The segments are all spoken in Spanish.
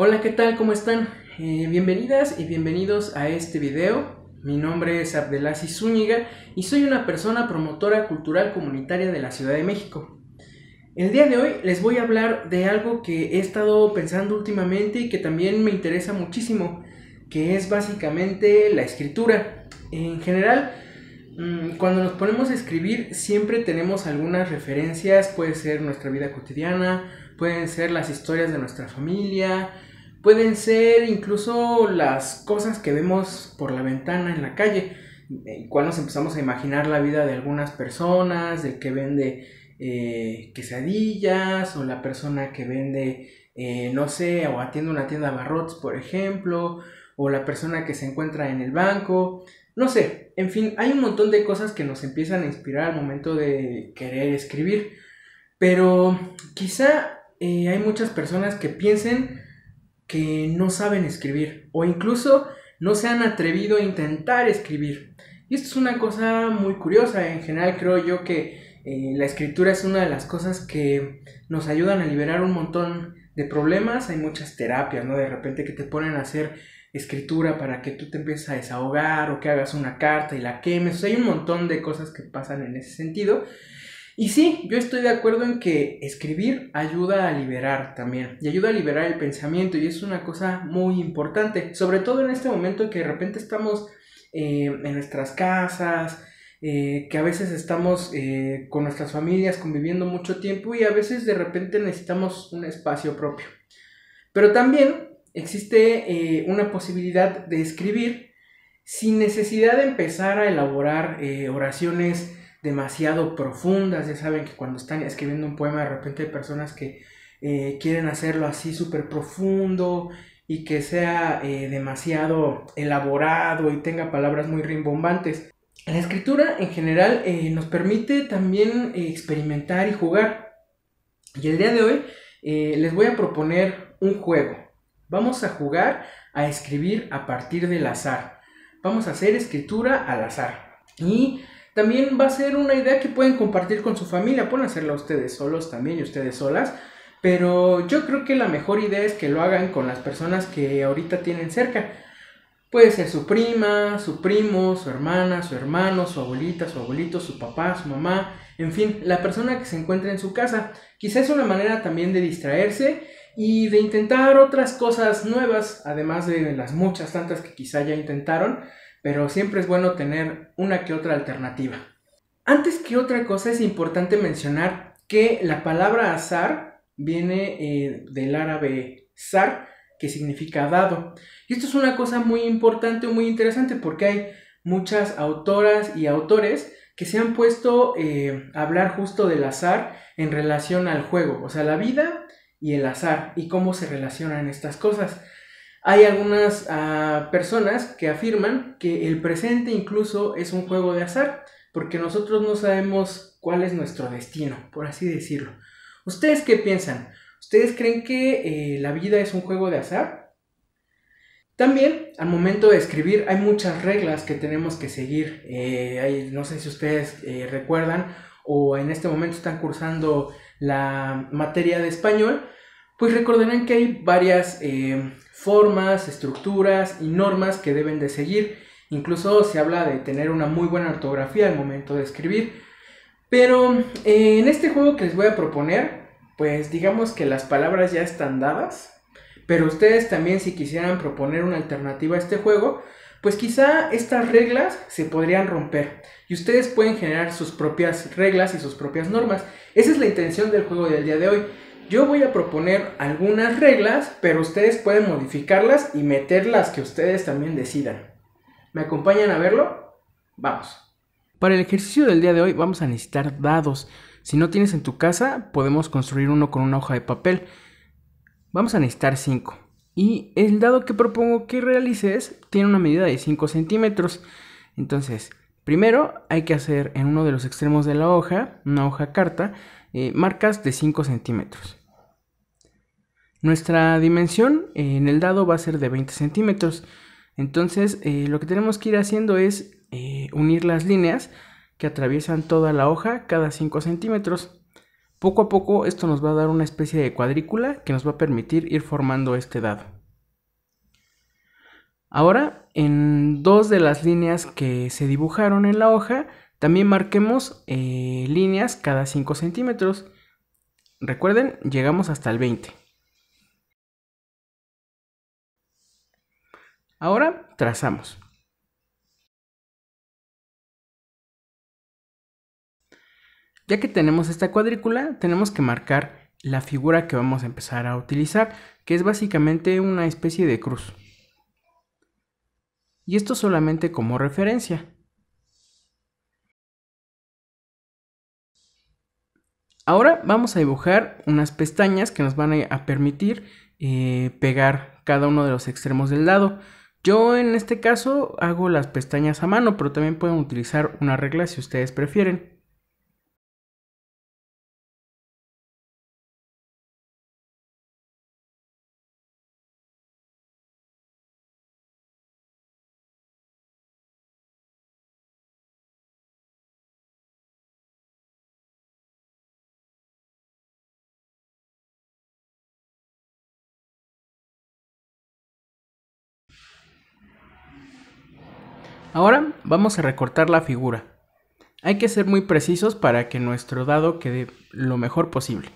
Hola, ¿qué tal? ¿Cómo están? Eh, bienvenidas y bienvenidos a este video. Mi nombre es Abdelasi Zúñiga y soy una persona promotora cultural comunitaria de la Ciudad de México. El día de hoy les voy a hablar de algo que he estado pensando últimamente y que también me interesa muchísimo, que es básicamente la escritura. En general, cuando nos ponemos a escribir siempre tenemos algunas referencias, puede ser nuestra vida cotidiana, pueden ser las historias de nuestra familia, Pueden ser incluso las cosas que vemos por la ventana en la calle, cuando nos empezamos a imaginar la vida de algunas personas, del que vende eh, quesadillas o la persona que vende, eh, no sé, o atiende una tienda de barrotes, por ejemplo, o la persona que se encuentra en el banco, no sé, en fin, hay un montón de cosas que nos empiezan a inspirar al momento de querer escribir, pero quizá eh, hay muchas personas que piensen que no saben escribir o incluso no se han atrevido a intentar escribir. Y esto es una cosa muy curiosa. En general creo yo que eh, la escritura es una de las cosas que nos ayudan a liberar un montón de problemas. Hay muchas terapias, ¿no? De repente que te ponen a hacer escritura para que tú te empieces a desahogar o que hagas una carta y la quemes. hay un montón de cosas que pasan en ese sentido. Y sí, yo estoy de acuerdo en que escribir ayuda a liberar también, y ayuda a liberar el pensamiento, y es una cosa muy importante, sobre todo en este momento en que de repente estamos eh, en nuestras casas, eh, que a veces estamos eh, con nuestras familias conviviendo mucho tiempo y a veces de repente necesitamos un espacio propio. Pero también existe una posibilidad de escribir sin necesidad de empezar a elaborar oraciones demasiado profundas. Ya saben que cuando están escribiendo un poema, de repente hay personas que eh, quieren hacerlo así súper profundo y que sea eh, demasiado elaborado y tenga palabras muy rimbombantes. La escritura en general eh, nos permite también experimentar y jugar. Y el día de hoy les voy a proponer un juego. Vamos a jugar a escribir a partir del azar. Vamos a hacer escritura al azar. Y también va a ser una idea que pueden compartir con su familia, pueden hacerla ustedes solos también y ustedes solas, pero yo creo que la mejor idea es que lo hagan con las personas que ahorita tienen cerca. Puede ser su prima, su primo, su hermana, su hermano, su abuelita, su abuelito, su papá, su mamá, en fin, la persona que se encuentra en su casa. Quizás es una manera también de distraerse y de intentar otras cosas nuevas, además de las muchas tantas que quizá ya intentaron pero siempre es bueno tener una que otra alternativa. Antes que otra cosa es importante mencionar que la palabra azar viene eh, del árabe zar, que significa dado. Y esto es una cosa muy importante muy interesante porque hay muchas autoras y autores que se han puesto eh, a hablar justo del azar en relación al juego, o sea, la vida y el azar y cómo se relacionan estas cosas. Hay algunas ah, personas que afirman que el presente incluso es un juego de azar, porque nosotros no sabemos cuál es nuestro destino, por así decirlo. ¿Ustedes qué piensan? ¿Ustedes creen que eh, la vida es un juego de azar? También, al momento de escribir, hay muchas reglas que tenemos que seguir. Eh, no sé si ustedes eh, recuerdan o en este momento están cursando la materia de español, pues recordarán que hay varias formas, estructuras y normas que deben de seguir. Incluso se habla de tener una muy buena ortografía al momento de escribir. Pero eh, en este juego que les voy a proponer, pues digamos que las palabras ya están dadas. Pero ustedes también si quisieran proponer una alternativa a este juego, pues quizá estas reglas se podrían romper y ustedes pueden generar sus propias reglas y sus propias normas. Esa es la intención del juego del día de hoy. Yo voy a proponer algunas reglas, pero ustedes pueden modificarlas y meter las que ustedes también decidan. ¿Me acompañan a verlo? Vamos. Para el ejercicio del día de hoy vamos a necesitar dados. Si no tienes en tu casa, podemos construir uno con una hoja de papel. Vamos a necesitar 5. Y el dado que propongo que realices tiene una medida de 5 centímetros. Entonces, primero hay que hacer en uno de los extremos de la hoja, una hoja carta, eh, marcas de 5 centímetros. Nuestra dimensión en el dado va a ser de 20 centímetros. Entonces eh, lo que tenemos que ir haciendo es eh, unir las líneas que atraviesan toda la hoja cada 5 centímetros. Poco a poco esto nos va a dar una especie de cuadrícula que nos va a permitir ir formando este dado. Ahora, en dos de las líneas que se dibujaron en la hoja, también marquemos eh, líneas cada 5 centímetros. Recuerden, llegamos hasta el 20. Ahora trazamos. Ya que tenemos esta cuadrícula, tenemos que marcar la figura que vamos a empezar a utilizar, que es básicamente una especie de cruz. Y esto solamente como referencia. Ahora vamos a dibujar unas pestañas que nos van a permitir eh, pegar cada uno de los extremos del lado. Yo en este caso hago las pestañas a mano, pero también pueden utilizar una regla si ustedes prefieren. Ahora vamos a recortar la figura. Hay que ser muy precisos para que nuestro dado quede lo mejor posible.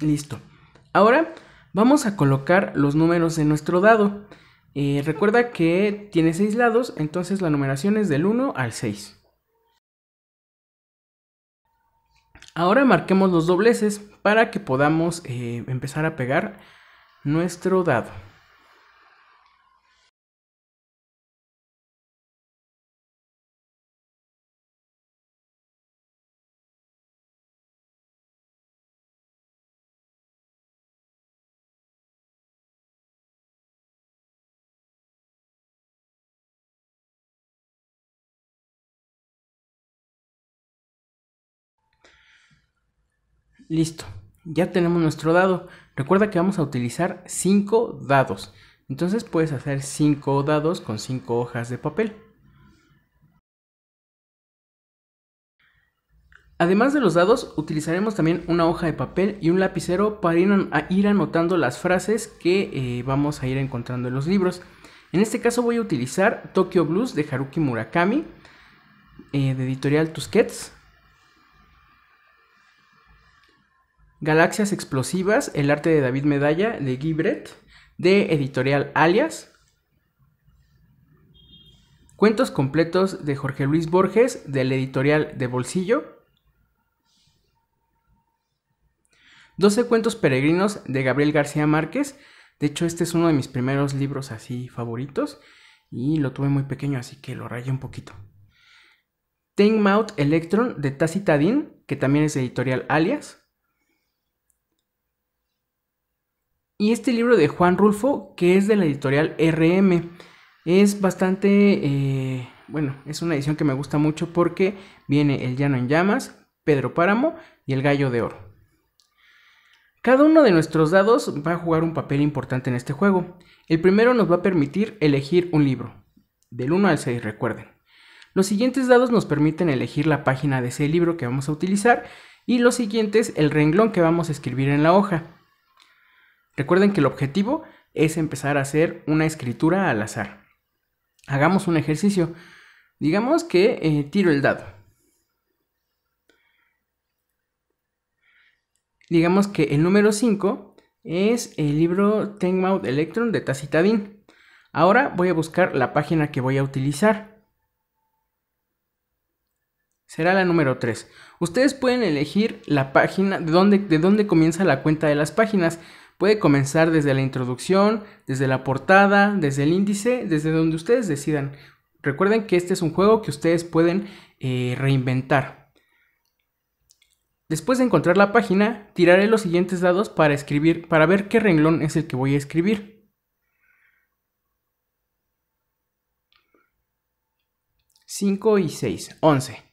Listo. Ahora vamos a colocar los números en nuestro dado. Eh, recuerda que tiene 6 lados, entonces la numeración es del 1 al 6. Ahora marquemos los dobleces para que podamos eh, empezar a pegar nuestro dado. Listo, ya tenemos nuestro dado. Recuerda que vamos a utilizar 5 dados. Entonces puedes hacer 5 dados con 5 hojas de papel. Además de los dados, utilizaremos también una hoja de papel y un lapicero para ir, anotando las frases que eh, vamos a ir encontrando en los libros. En este caso voy a utilizar Tokyo Blues de Haruki Murakami, eh, de editorial Tusquets. Galaxias Explosivas, el arte de David Medalla, de Guibret, de editorial Alias. Cuentos completos de Jorge Luis Borges, del editorial de Bolsillo. 12 cuentos peregrinos de Gabriel García Márquez. De hecho, este es uno de mis primeros libros así favoritos. Y lo tuve muy pequeño, así que lo rayé un poquito. Take Mouth Electron de Tacitadin, que también es editorial Alias. Y este libro de Juan Rulfo, que es de la editorial RM, es bastante, eh, bueno, es una edición que me gusta mucho porque viene El Llano en Llamas, Pedro Páramo y El Gallo de Oro. Cada uno de nuestros dados va a jugar un papel importante en este juego. El primero nos va a permitir elegir un libro, del 1 al 6 recuerden. Los siguientes dados nos permiten elegir la página de ese libro que vamos a utilizar y los siguientes el renglón que vamos a escribir en la hoja. Recuerden que el objetivo es empezar a hacer una escritura al azar. Hagamos un ejercicio. Digamos que eh, tiro el dado. Digamos que el número 5 es el libro Tenmouth Electron de Tacitadin. Ahora voy a buscar la página que voy a utilizar. Será la número 3. Ustedes pueden elegir la página de dónde, de dónde comienza la cuenta de las páginas. Puede comenzar desde la introducción, desde la portada, desde el índice, desde donde ustedes decidan. Recuerden que este es un juego que ustedes pueden eh, reinventar. Después de encontrar la página, tiraré los siguientes dados para escribir, para ver qué renglón es el que voy a escribir. 5 y 6, 11.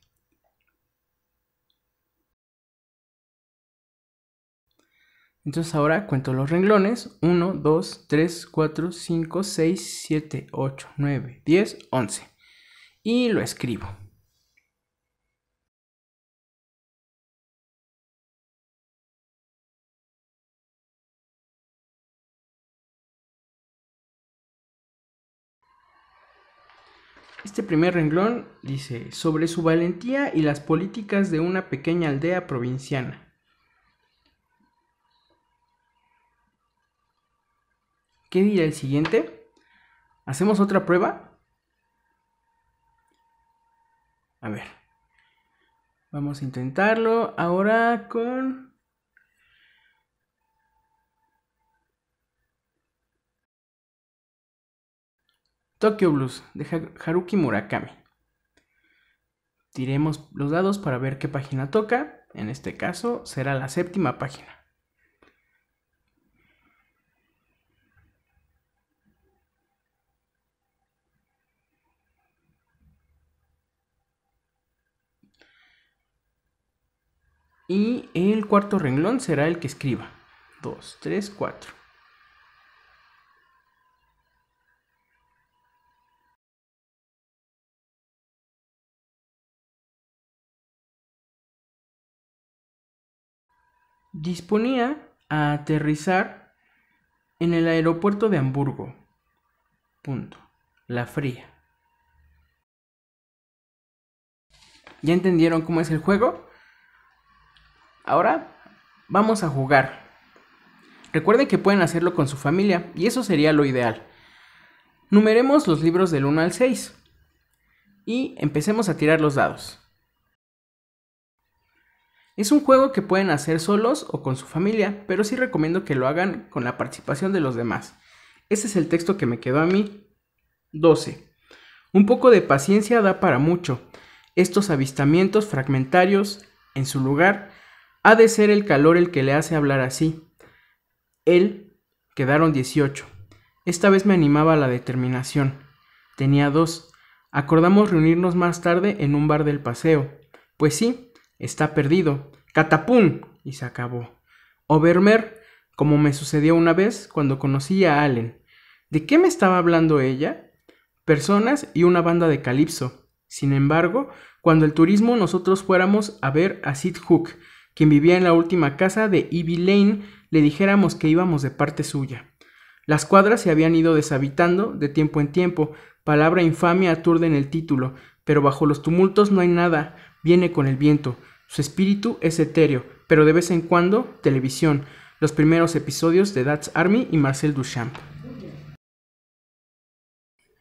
Entonces ahora cuento los renglones. 1, 2, 3, 4, 5, 6, 7, 8, 9, 10, 11. Y lo escribo. Este primer renglón dice sobre su valentía y las políticas de una pequeña aldea provinciana. ¿Qué dirá el siguiente? ¿Hacemos otra prueba? A ver. Vamos a intentarlo ahora con... Tokyo Blues de Haruki Murakami. Tiremos los dados para ver qué página toca. En este caso será la séptima página. Y el cuarto renglón será el que escriba. 2, 3, 4. Disponía a aterrizar en el aeropuerto de Hamburgo. Punto. La fría. ¿Ya entendieron cómo es el juego? Ahora vamos a jugar. Recuerden que pueden hacerlo con su familia y eso sería lo ideal. Numeremos los libros del 1 al 6 y empecemos a tirar los dados. Es un juego que pueden hacer solos o con su familia, pero sí recomiendo que lo hagan con la participación de los demás. Ese es el texto que me quedó a mí. 12. Un poco de paciencia da para mucho. Estos avistamientos fragmentarios, en su lugar, ha de ser el calor el que le hace hablar así. Él, quedaron 18. Esta vez me animaba la determinación. Tenía dos. Acordamos reunirnos más tarde en un bar del paseo. Pues sí, está perdido. ¡Catapum! Y se acabó. Obermer, como me sucedió una vez cuando conocí a Allen. ¿De qué me estaba hablando ella? Personas y una banda de calipso. Sin embargo, cuando el turismo nosotros fuéramos a ver a Sid Hook, quien vivía en la última casa de Ivy Lane, le dijéramos que íbamos de parte suya. Las cuadras se habían ido deshabitando de tiempo en tiempo, palabra infamia aturde en el título, pero bajo los tumultos no hay nada, viene con el viento. Su espíritu es etéreo, pero de vez en cuando televisión, los primeros episodios de That's Army y Marcel Duchamp.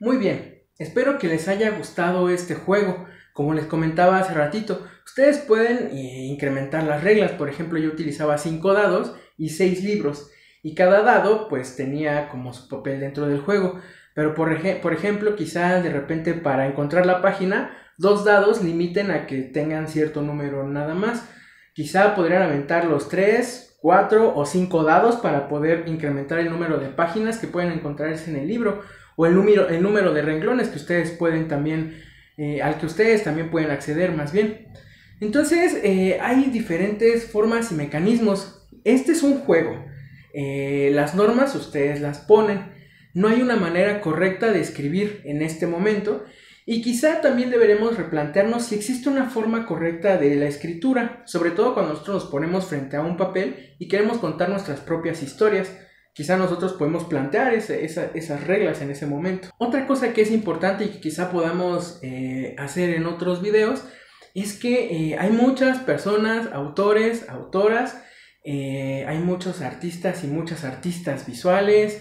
Muy bien, espero que les haya gustado este juego. Como les comentaba hace ratito, ustedes pueden eh, incrementar las reglas. Por ejemplo, yo utilizaba 5 dados y 6 libros. Y cada dado pues tenía como su papel dentro del juego. Pero por, ejemplo, quizá de repente para encontrar la página, dos dados limiten a que tengan cierto número nada más. Quizá podrían aventar los 3, 4 o 5 dados para poder incrementar el número de páginas que pueden encontrarse en el libro. O el número, el número de renglones que ustedes pueden también eh, al que ustedes también pueden acceder más bien. Entonces, eh, hay diferentes formas y mecanismos. Este es un juego. Eh, las normas ustedes las ponen. No hay una manera correcta de escribir en este momento. Y quizá también deberemos replantearnos si existe una forma correcta de la escritura, sobre todo cuando nosotros nos ponemos frente a un papel y queremos contar nuestras propias historias. Quizá nosotros podemos plantear esas reglas en ese momento. Otra cosa que es importante y que quizá podamos eh, hacer en otros videos es que eh, hay muchas personas, autores, autoras, eh, hay muchos artistas y muchas artistas visuales,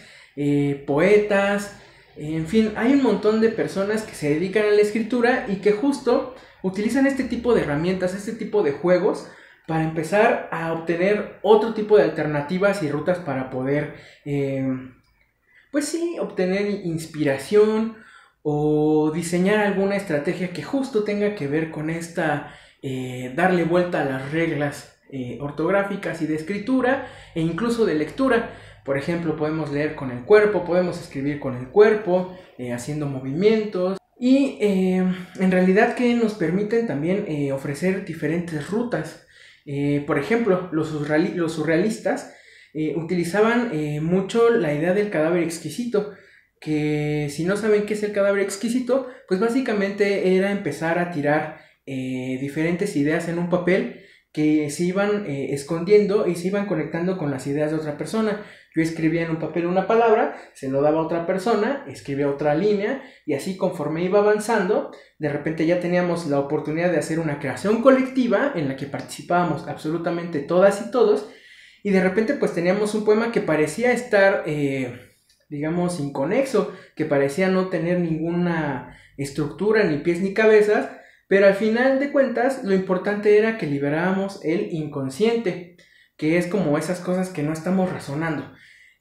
poetas, en fin, hay un montón de personas que se dedican a la escritura y que justo utilizan este tipo de herramientas, este tipo de juegos para empezar a obtener otro tipo de alternativas y rutas para poder, eh, pues sí, obtener inspiración o diseñar alguna estrategia que justo tenga que ver con esta, eh, darle vuelta a las reglas eh, ortográficas y de escritura e incluso de lectura. Por ejemplo, podemos leer con el cuerpo, podemos escribir con el cuerpo, haciendo movimientos. Y en realidad que nos permiten también ofrecer diferentes rutas eh, por ejemplo, los, surrealistas eh, utilizaban eh, mucho la idea del cadáver exquisito, que si no saben qué es el cadáver exquisito, pues básicamente era empezar a tirar diferentes ideas en un papel que se iban escondiendo y se iban conectando con las ideas de otra persona. Yo escribía en un papel una palabra, se lo daba a otra persona, escribía otra línea y así conforme iba avanzando, de repente ya teníamos la oportunidad de hacer una creación colectiva en la que participábamos absolutamente todas y todos y de repente pues teníamos un poema que parecía estar, eh, digamos, inconexo, que parecía no tener ninguna estructura, ni pies ni cabezas, pero al final de cuentas lo importante era que liberábamos el inconsciente que es como esas cosas que no estamos razonando.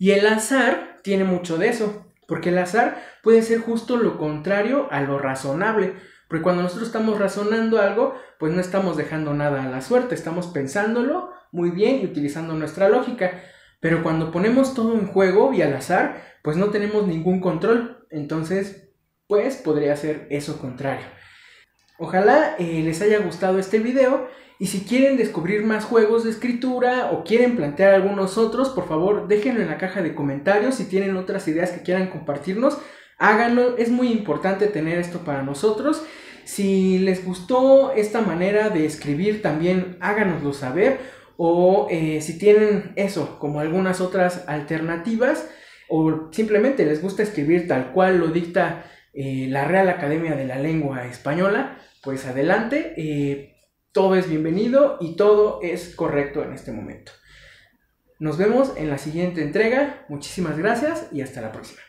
Y el azar tiene mucho de eso, porque el azar puede ser justo lo contrario a lo razonable, porque cuando nosotros estamos razonando algo, pues no estamos dejando nada a la suerte, estamos pensándolo muy bien y utilizando nuestra lógica. Pero cuando ponemos todo en juego y al azar, pues no tenemos ningún control. Entonces, pues podría ser eso contrario. Ojalá eh, les haya gustado este video y si quieren descubrir más juegos de escritura o quieren plantear algunos otros, por favor déjenlo en la caja de comentarios. Si tienen otras ideas que quieran compartirnos, háganlo. Es muy importante tener esto para nosotros. Si les gustó esta manera de escribir, también háganoslo saber. O eh, si tienen eso, como algunas otras alternativas, o simplemente les gusta escribir tal cual lo dicta eh, la Real Academia de la Lengua Española, pues adelante. Eh, todo es bienvenido y todo es correcto en este momento. Nos vemos en la siguiente entrega. Muchísimas gracias y hasta la próxima.